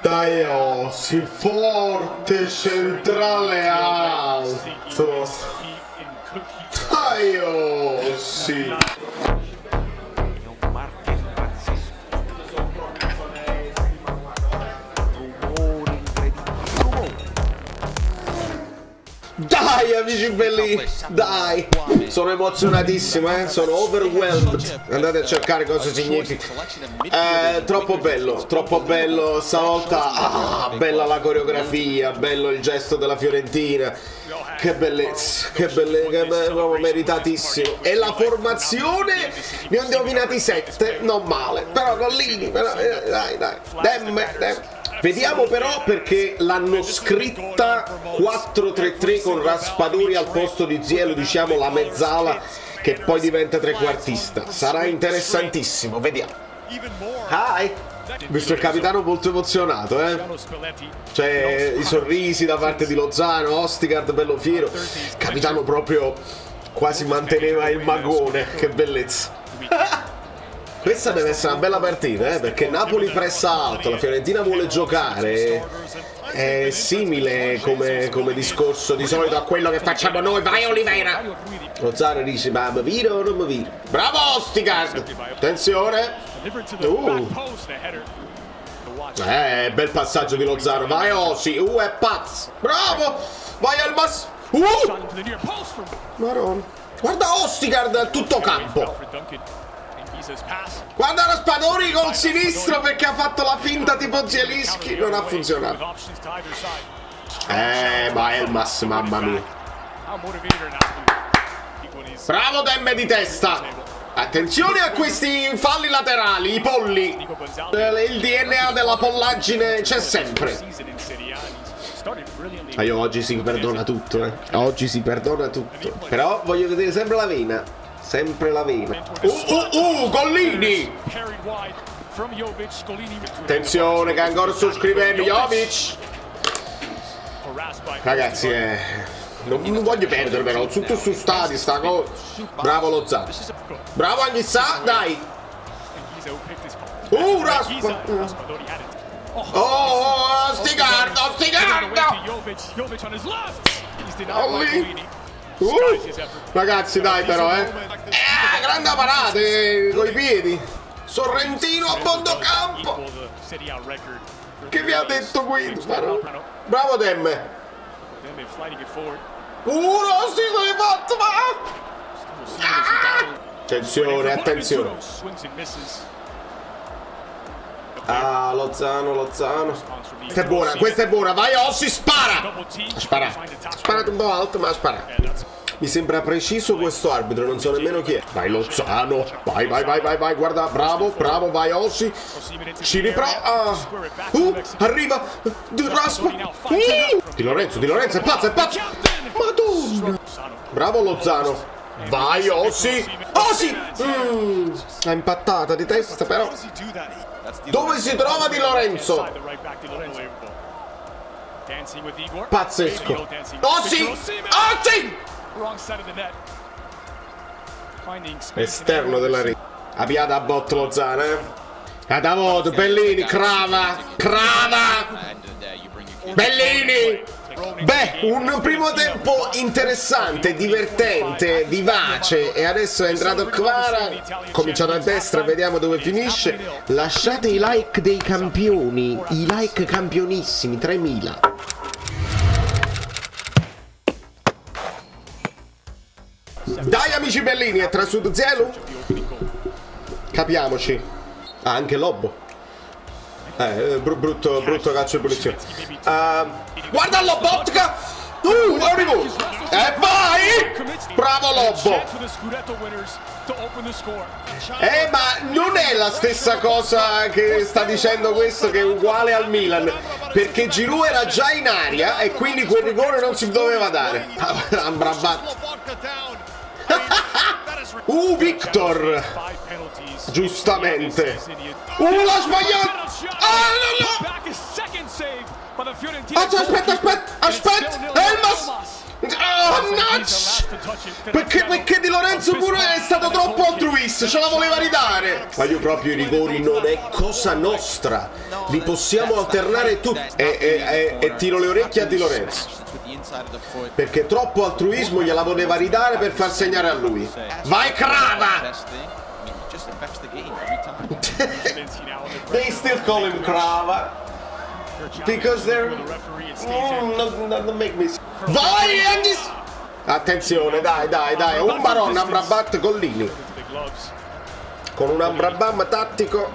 Dai Ossi, forte, centrale alto. Dai Dai amici belli, dai, sono emozionatissimo, eh? sono overwhelmed. Andate a cercare cosa significa. Eh, troppo bello, troppo bello stavolta. Ah, bella la coreografia, bello il gesto della Fiorentina. Che bellezza, che bellezza, che be- meritatissimo. E la formazione ne ho indovinati sette, non male. Però Collini, però, eh, dai, dai, demme, demme. Vediamo però perché l'hanno scritta 4-3-3 con Raspadori al posto di Zielo, diciamo la mezzala che poi diventa trequartista. Sarà interessantissimo, vediamo. Hi! Visto il capitano molto emozionato, eh? Cioè, i sorrisi da parte di Lozano, Ostigard bello fiero. Capitano proprio quasi manteneva il magone, che bellezza. Questa deve essere una bella partita, eh, perché Napoli pressa alto, la Fiorentina vuole giocare. È simile come, come discorso di solito a quello che facciamo noi. Vai Oliveira! Lozano dice, ma mi viro o non mi viro? Bravo Ostigard! Attenzione! Uh. Eh, bel passaggio di Lozano. Vai Osi! Uh, è pazzo! Bravo! Vai al mas... Uh! Marone. Guarda Ostigard al tutto campo! Guarda lo Spadori col sinistro perché ha fatto la finta tipo Zielinski. Non ha funzionato. Eh, ma Elmas, mamma mia. Bravo Demme di testa. Attenzione a questi falli laterali, i polli. Il DNA della pollaggine c'è sempre. Ma io oggi si perdona tutto, eh. Oggi si perdona tutto. Però voglio vedere sempre la vena. Sempre la vena. Uh, uh, uh, Gollini! Attenzione che ancora sto scrivendo Jovic. Ragazzi, eh, non, non voglio perdere però, tutto su stati sta cosa. Bravo Lozano. Bravo Agnissà, dai. Uh, Raspa. Oh, Stigardo, Stigardo. Oh, lì. Uh, ragazzi dai però eh. eh grande parate con i piedi. Sorrentino a fondo campo. Che vi ha detto qui bravo Demme. Uno si è fatto ma ah! attenzione attenzione Ah, Lozano, Lozano. Questa è buona, questa è buona. Vai, Ossi, spara! Spara. Sparato un po' alto, ma spara. Mi sembra preciso questo arbitro, non so nemmeno chi è. Vai, Lozano. Vai, vai, vai, vai, vai. Guarda, bravo, bravo, vai, Ossi. Ci riprova. Ah. Uh, arriva. Di Raspa. Uh. Di Lorenzo, Di Lorenzo, è pazzo, è pazzo. Madonna. Bravo, Lozano. Vai, Ossi. Ossi. Mm. È impattata di testa, però. Dove si trova Di Lorenzo? Pazzesco. Ossi! Ossi! Esterno della rete. Abbiate a bot Lozano, eh? Adavot, Bellini, Crava, Crava! Bellini! Beh, un primo tempo interessante, divertente, vivace e adesso è entrato Kvara, cominciato a destra, vediamo dove finisce. Lasciate i like dei campioni, i like campionissimi, 3000. Dai amici bellini, è tra Sud Zelu? Capiamoci. Ah, anche Lobo. Eh, br brutto, brutto calcio di punizione. Uh, guarda Lobotka! Uh, arrivo! E vai! Bravo Lobo! Eh, ma non è la stessa cosa che sta dicendo questo che è uguale al Milan. Perché Giroud era già in aria e quindi quel rigore non si doveva dare. uh, Victor! Giustamente. Uh, l'ha sbagliato! Ah, no, no! Aspetta, aspetta, aspetta, aspetta! Elmas! Oh, nuts! Perché, perché Di Lorenzo pure è stato troppo altruista! Ce la voleva ridare! Ma io proprio i rigori non è cosa nostra. Li possiamo alternare tutti. E, e, e, e tiro le orecchie a Di Lorenzo. Perché troppo altruismo gliela voleva ridare per far segnare a lui. Vai Crava! They still call him Crava. Because they're... Mm, not, not make me... Vai Andy! Attenzione, dai, dai, dai. Un baron Amrabat Collini. Con un Ambrabam tattico.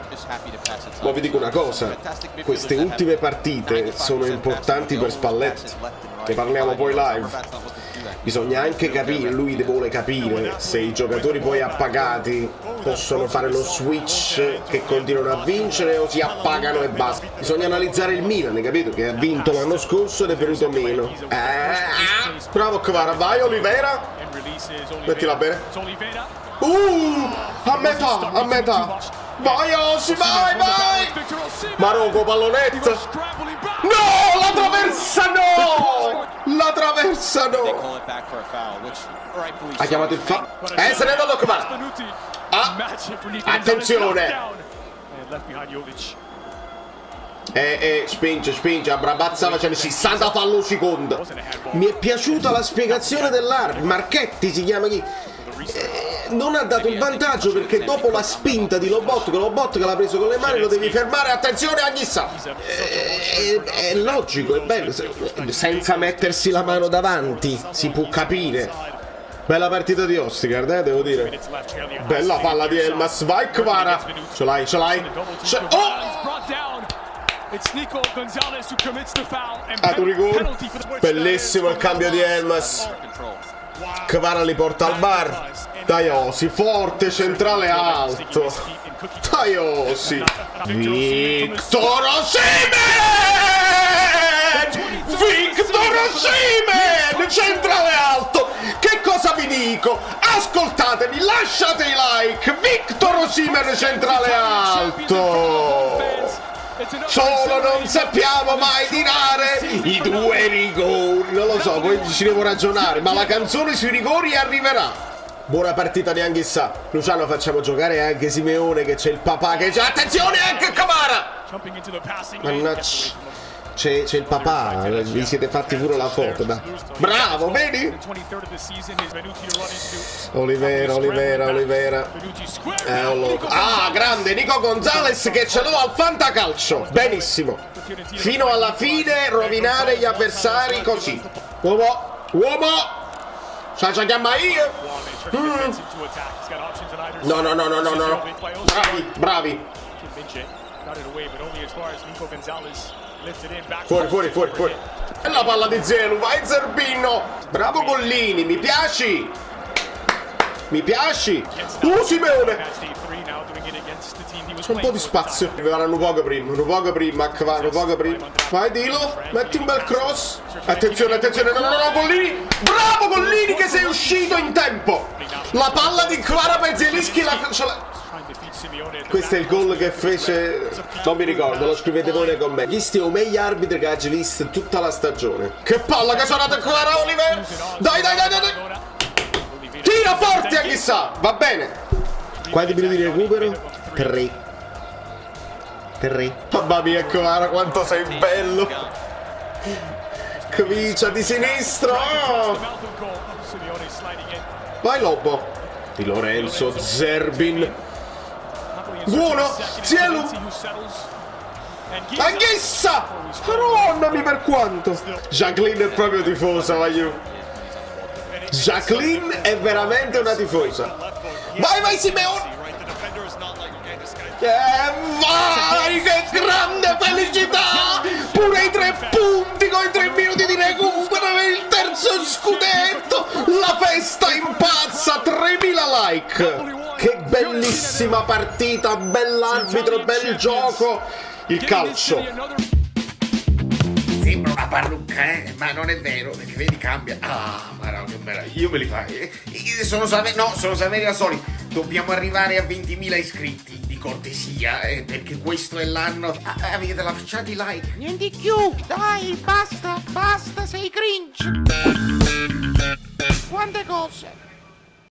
Ma vi dico una cosa. Queste ultime partite sono importanti per Spalletti. Ne parliamo poi live. Bisogna anche capire, lui vuole capire se i giocatori poi appagati possono fare lo switch che continuano a vincere o si appagano e basta. Bisogna analizzare il Milan, capito? Che ha vinto l'anno scorso ed è venuto meno. Eh, bravo Kvara, vai Olivera. Mettila bene. Uh, a metà, a metà. Vai Ossi, vai, vai. Marocco, pallonetto. No, la traversa no. La traversa no. Ha chiamato il fa. Eh, se ne è andato Kvara. Ah, attenzione. Eh, eh, spinge, spinge, Abrabazza facendo 60 fallo secondo. Mi è piaciuta la spiegazione dell'arbitro. Marchetti si chiama chi? Eh, non ha dato il vantaggio perché dopo la spinta di Lobot, che Lobot che l'ha preso con le mani lo devi fermare, attenzione a chissà. Eh, è, è logico, è bello, senza mettersi la mano davanti, si può capire. Bella partita di Ostigard, eh, devo dire. Bella palla di Elmas, vai Kvara. Ce l'hai, ce l'hai. Oh! Un rigore. Bellissimo il cambio di Elmas. Kvara li porta al bar. Dai Osi, forte, centrale alto. Dai Osi. Victor Osimen! Victor Osimen! Centrale alto. Che cosa vi dico? Ascoltatemi, lasciate i like. Victor Osimen centrale alto. Solo non sappiamo mai tirare i due rigori. Non lo so, poi ci devo ragionare, ma la canzone sui rigori arriverà. Buona partita di Anghissà. Luciano facciamo giocare anche Simeone che c'è il papà che c'è. Attenzione anche Camara! Mannaggia. C'è, il papà, vi siete fatti pure la foto. Da. Bravo, vedi? Olivera, Olivera, Olivera. Eh, ah, grande Nico Gonzalez che ce l'ho al fantacalcio. Benissimo. Fino alla fine rovinare gli avversari così. Uomo, uomo. Chiama io. Mm. No, no, no, no, no, no. Bravi, bravi. Fuori, fuori, fuori, fuori. E la palla di Zelu, vai Zerbino. Bravo Gollini, mi piaci. Mi piaci. Uh, Simeone. C'è un po' di spazio. Poco prima, un poco prima. Vai Dilo, metti un bel cross. Attenzione, attenzione, no, no, no, Gollini. Bravo Gollini che sei uscito in tempo. La palla di Kvara per Zelischi la... Questo è il gol che fece. Non mi ricordo, lo scrivete voi nei commenti. Visti o meglio arbitri che ha visto tutta la stagione. Che palla che ha suonato ancora Oliver! Dai, dai, dai, dai! Tira forte a chissà! Va bene! Quanti minuti di recupero? Tre. Tre. Mamma mia, Clara, quanto sei bello! Comincia di sinistro! Vai Lobo! Di Lorenzo Zerbin Buono! Cielo! Anch'essa! Madonnami per quanto! Jacqueline è proprio tifosa, voglio! Jacqueline è veramente una tifosa! Vai, vai Simeone! Eh, vai, che grande felicità! Pure i tre punti con i tre minuti di recupero il terzo scudetto! La festa impazza! 3000 like! Bellissima partita, bell'arbitro, bel gioco. Il calcio. Sembra una parrucca, eh? Ma non è vero, perché vedi cambia. Ah, ma no, che meraviglia. Io me li fai. Eh, sono Saveri, no, sono Saveri Asoli. Dobbiamo arrivare a 20.000 iscritti di cortesia, eh, perché questo è l'anno. Ah, avete lasciato i like. Niente più, dai, basta, basta, sei cringe. Quante cose.